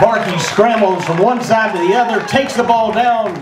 Barkey scrambles from one side to the other, takes the ball down.